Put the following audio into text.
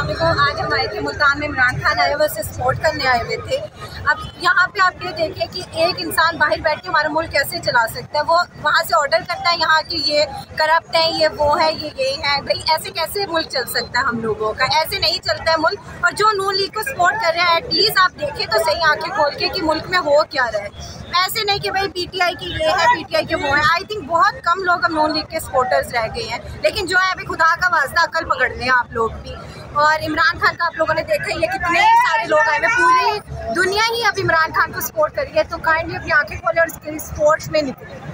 असलम आज हम आए थे मुल्तान में इमरान खान आए हुए, उसे सपोर्ट करने आए हुए थे। अब यहाँ पे आप ये देखें कि एक इंसान बाहर बैठ के हमारा मुल्क कैसे चला सकता है? वो वहाँ से ऑर्डर करता है, यहाँ की ये करप्ट है, ये वो है, ये ये है। भाई, ऐसे कैसे मुल्क चल सकता है हम लोगों का? ऐसे नहीं चलता है मुल्क। और जो नून लीग को सपोर्ट कर रहे हैं एटलीस्ट आप देखें तो सही आँखें खोल के कि मुल्क में हो क्या रहा है। ऐसे नहीं कि भाई पीटीआई की ये है पीटीआई के वो है। आई थिंक बहुत कम लोग अब नॉन लीग के सपोर्टर्स रह गए हैं। लेकिन जो है, अभी खुदा का वास्ता अकल पकड़ लें आप लोग भी। और इमरान खान का आप लोगों ने देखा ही है कितने सारे लोग आए हैं। पूरी दुनिया ही अब इमरान खान को सपोर्ट करी है। तो काइंडली अपनी आँखें खोले और स्पोर्ट्स में निकले।